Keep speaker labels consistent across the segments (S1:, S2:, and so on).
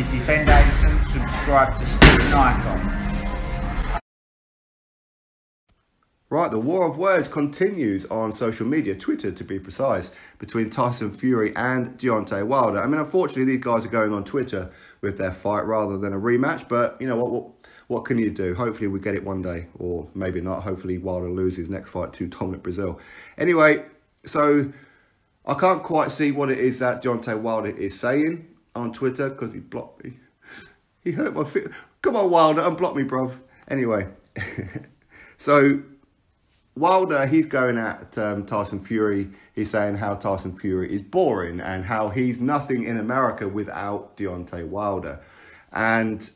S1: Ben Davison. Subscribe to Sporting Icons.
S2: Right, the war of words continues on social media, Twitter to be precise, between Tyson Fury and Deontay Wilder. I mean, unfortunately, these guys are going on Twitter with their fight rather than a rematch, but you know what, what, what can you do? Hopefully we get it one day, or maybe not. Hopefully Wilder loses next fight to Dominic Breazeale. Anyway, so I can't quite see what it is that Deontay Wilder is saying on Twitter because he blocked me. He hurt my feet. Come on, Wilder, unblock me, bruv. Anyway, so Wilder, he's going at um, Tyson Fury. He's saying how Tyson Fury is boring and how he's nothing in America without Deontay Wilder. And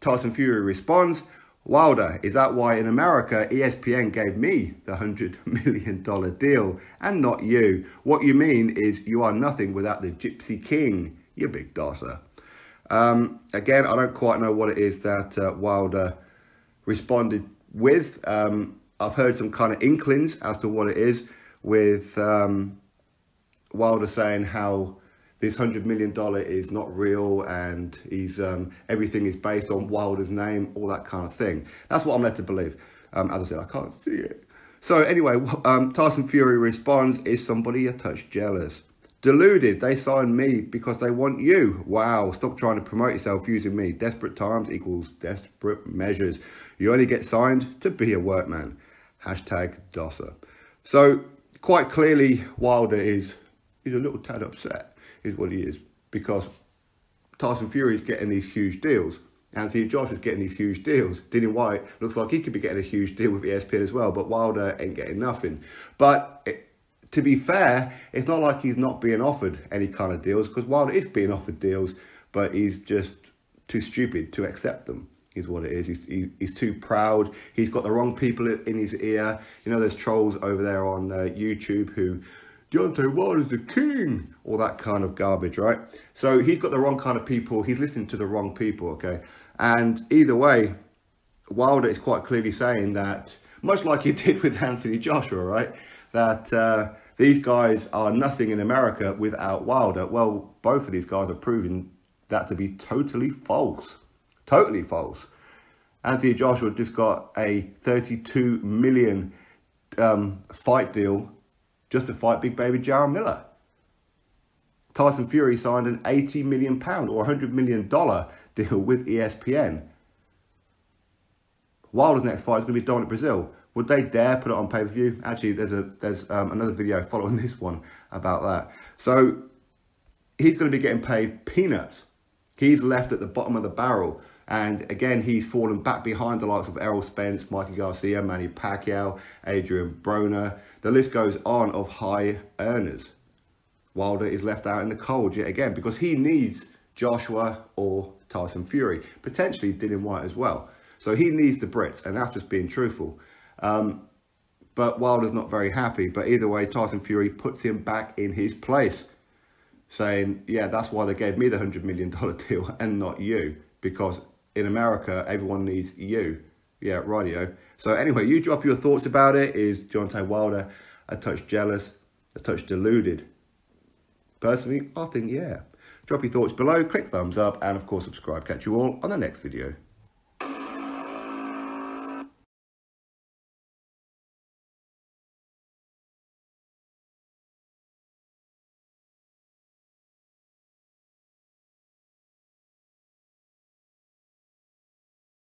S2: Tyson Fury responds, Wilder, is that why in America ESPN gave me the $100 million deal and not you? What you mean is you are nothing without the Gypsy King you big dosser. Um, again, I don't quite know what it is that uh, Wilder responded with. Um, I've heard some kind of inklings as to what it is with um, Wilder saying how this $100 million is not real and he's um, everything is based on Wilder's name, all that kind of thing. That's what I'm led to believe. Um, as I said, I can't see it. So anyway, um, Tyson Fury responds, is somebody a touch jealous? Deluded, they signed me because they want you. Wow, stop trying to promote yourself using me. Desperate times equals desperate measures. You only get signed to be a workman. Hashtag Dosser. So quite clearly Wilder is he's a little tad upset is what he is because Tyson Fury is getting these huge deals. Anthony Josh is getting these huge deals. Dillian Whyte looks like he could be getting a huge deal with ESPN as well, but Wilder ain't getting nothing. But it, to be fair, it's not like he's not being offered any kind of deals because Wilder is being offered deals, but he's just too stupid to accept them. Is what it is. He's, he, he's too proud. He's got the wrong people in his ear. You know, there's trolls over there on uh, YouTube who Deontay Wilder's the king, all that kind of garbage, right? So he's got the wrong kind of people. He's listening to the wrong people, okay? And either way, Wilder is quite clearly saying that, much like he did with Anthony Joshua, right? That uh, these guys are nothing in America without Wilder. Well, both of these guys are proving that to be totally false. Totally false. Anthony Joshua just got a 32 million um, fight deal just to fight big baby Jarrell Miller. Tyson Fury signed an 80 million pound or 100 million dollar deal with ESPN. Wilder's next fight is going to be Dominic Breazeale. Would they dare put it on pay-per-view? Actually, there's a there's um, another video following this one about that. So he's going to be getting paid peanuts. He's left at the bottom of the barrel. And again, he's fallen back behind the likes of Errol Spence, Mikey Garcia, Manny Pacquiao, Adrian Broner. The list goes on of high earners. Wilder is left out in the cold yet again because he needs Joshua or Tyson Fury, potentially Dillian Whyte as well. So he needs the Brits, and that's just being truthful. Um, but Wilder's not very happy. But either way, Tyson Fury puts him back in his place, saying, yeah, that's why they gave me the $100 million deal and not you, because in America, everyone needs you. Yeah, radio. So anyway, you drop your thoughts about it. Is Deontay Wilder a touch jealous, a touch deluded? Personally, I think, yeah. Drop your thoughts below, click thumbs up, and of course subscribe. Catch you all on the next video.